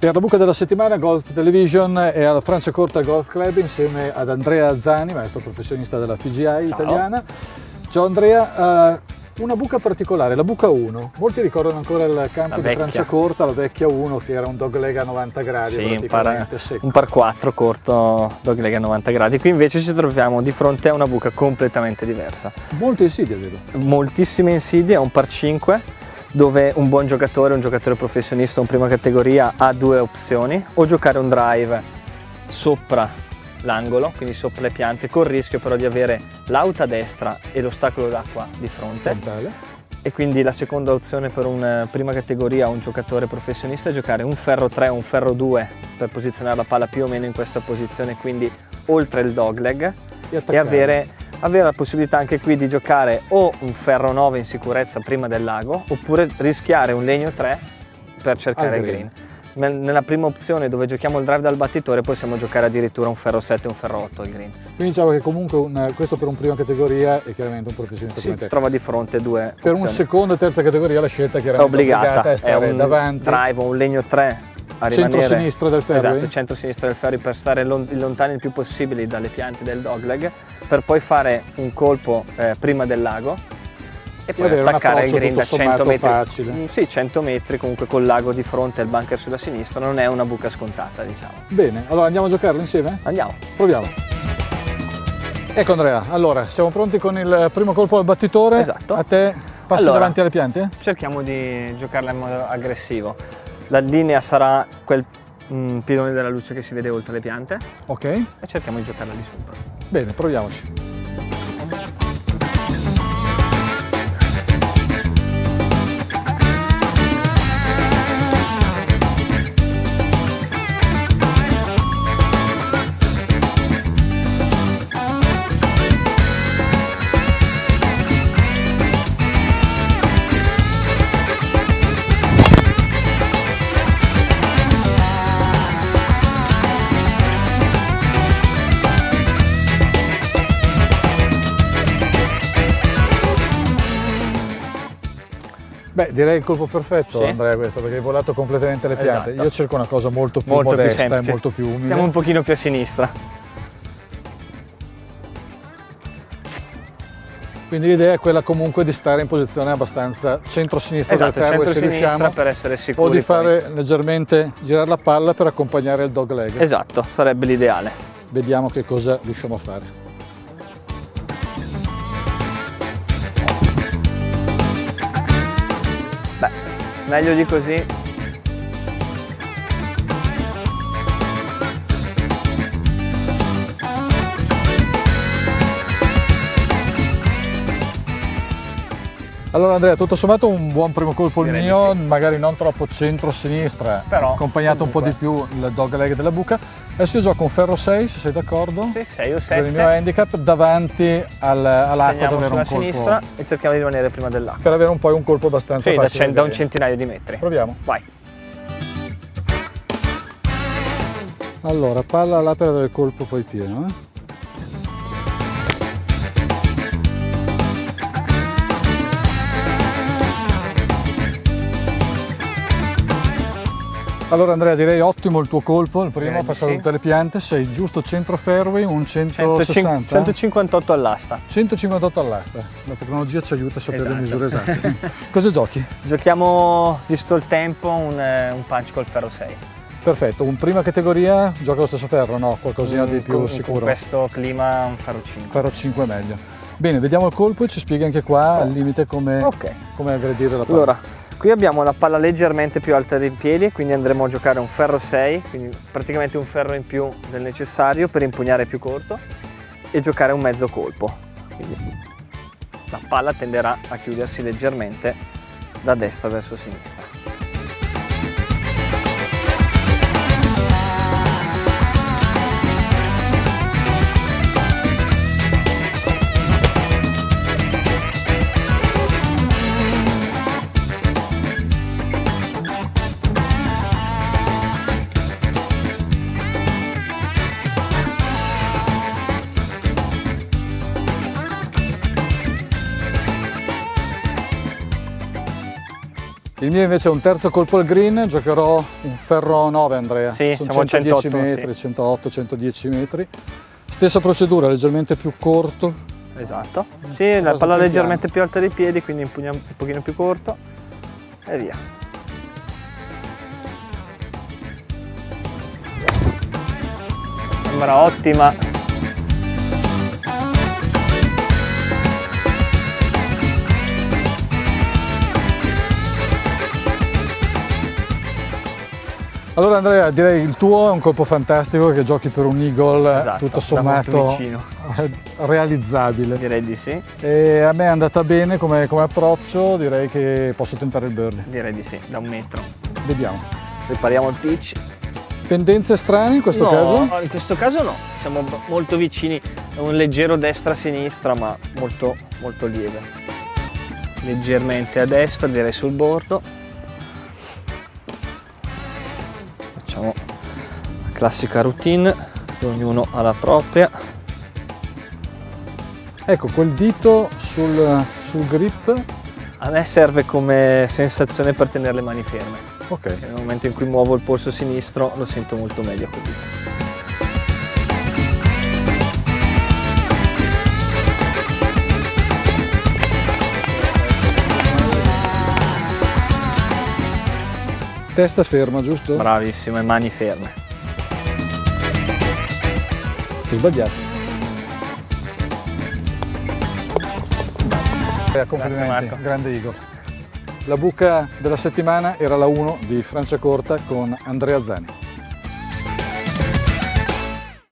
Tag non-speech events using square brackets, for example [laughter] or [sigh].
Per la buca della settimana Golf Television è alla Franciacorta Golf Club insieme ad Andrea Azzani, maestro professionista della PGI Ciao. italiana. Ciao Andrea, uh, una buca particolare, la buca 1. Molti ricordano ancora il campo di Franciacorta, la vecchia 1 che era un dog leg a 90 gradi sì, un par, un par 4 corto dog leg a 90 gradi. Qui invece ci troviamo di fronte a una buca completamente diversa. Molte insidie vedo. Moltissime insidie, è un par 5 dove un buon giocatore, un giocatore professionista in prima categoria ha due opzioni, o giocare un drive sopra l'angolo, quindi sopra le piante, col rischio però di avere l'auto a destra e l'ostacolo d'acqua di fronte. Frontale. E quindi la seconda opzione per una prima categoria, un giocatore professionista, è giocare un ferro 3 o un ferro 2 per posizionare la palla più o meno in questa posizione, quindi oltre il dogleg e, e avere avere la possibilità anche qui di giocare o un ferro 9 in sicurezza prima del lago oppure rischiare un legno 3 per cercare il green. Nella prima opzione dove giochiamo il drive dal battitore possiamo giocare addirittura un ferro 7 e un ferro 8 al green. Quindi diciamo che comunque un, questo per un prima categoria è chiaramente un professionista si come te. trova di fronte due Per opzioni. un secondo e terza categoria la scelta chiaramente è obbligata, obbligata a stare è un davanti. drive o un legno 3 a centro-sinistra del ferro. Esatto, centro-sinistra del ferro per stare lontani il più possibile dalle piante del dogleg per poi fare un colpo eh, prima del lago e poi e attaccare il green da 100 metri. Facile. Mm, sì, 100 metri comunque col lago di fronte e il bunker sulla sinistra non è una buca scontata, diciamo. Bene, allora andiamo a giocarlo insieme? Andiamo. Proviamo. Ecco Andrea, allora siamo pronti con il primo colpo al battitore. Esatto. A te passi allora, davanti alle piante? Cerchiamo di giocarla in modo aggressivo. La linea sarà quel mm, pilone della luce che si vede oltre le piante. Ok. E cerchiamo di giocarla di sopra. Bene, proviamoci. Beh, direi il colpo perfetto, sì. Andrea, questo, perché hai volato completamente le piante. Esatto. Io cerco una cosa molto più molto modesta più e molto più umile. Stiamo un pochino più a sinistra. Quindi l'idea è quella comunque di stare in posizione abbastanza centro-sinistra esatto, del ferro se riusciamo per essere sicuri. O di fare poi. leggermente girare la palla per accompagnare il dog leg. Esatto, sarebbe l'ideale. Vediamo che cosa riusciamo a fare. Meglio di così Allora Andrea, tutto sommato un buon primo colpo il mio, sì. magari non troppo centro-sinistra, accompagnato comunque. un po' di più il dog leg della buca. Adesso io gioco un ferro 6, se sei d'accordo. Sì, 6 o 7. Per il mio handicap, davanti al, all'acqua dove un colpo. sinistra e cerchiamo di rimanere prima dell'acqua. Per avere un po' un colpo abbastanza sì, facile. Sì, da, un centinaio di metri. Proviamo. Vai. Allora, palla là per avere il colpo poi pieno. Eh? Allora Andrea direi ottimo il tuo colpo, il primo, ha passato sì. tutte le piante, sei giusto centro fairway, un 160? 158 all'asta. 158 all'asta, la tecnologia ci aiuta a sapere esatto. le misure esatte. [laughs] Cosa giochi? Giochiamo, visto il tempo, un, eh, un punch col ferro 6. Perfetto, un prima categoria gioca lo stesso ferro, no? Qualcosina un, di più con, sicuro? Con questo clima un ferro 5. Ferro 5 è meglio. Bene, vediamo il colpo e ci spieghi anche qua al limite come, okay. come aggredire la palla. Allora, Qui abbiamo la palla leggermente più alta dei piedi, quindi andremo a giocare un ferro 6, quindi praticamente un ferro in più del necessario per impugnare più corto e giocare un mezzo colpo. Quindi la palla tenderà a chiudersi leggermente da destra verso sinistra. Il mio invece è un terzo colpo al green, giocherò un ferro 9 Andrea. Sì, Sono siamo 110 108, metri, sì. 108, 110 metri. Stessa procedura, leggermente più corto. Esatto. Sì, la palla leggermente più alta dei piedi, quindi impugna un pochino più corto e via. Sembra ottima. Allora Andrea, direi il tuo è un colpo fantastico che giochi per un eagle Esatto, tutto sommato vicino. realizzabile. Direi di sì, E a me è andata bene come, come approccio, direi che posso tentare il birdie. direi di sì, da un metro. Vediamo. Ripariamo il pitch. Pendenze strane in questo no, caso? in questo caso no, siamo molto vicini, è un leggero destra-sinistra ma molto, molto lieve. Leggermente a destra, direi sul bordo. Facciamo la classica routine, ognuno ha la propria. Ecco, quel dito sul, sul grip. A me serve come sensazione per tenere le mani ferme. Ok. Nel momento in cui muovo il polso sinistro lo sento molto meglio col dito. Testa ferma, giusto? Bravissimo, e mani ferme. Ho sbagliato. Eh, Complimenti, Marco. grande Igor. La buca della settimana era la 1 di Francia Corta con Andrea Zani.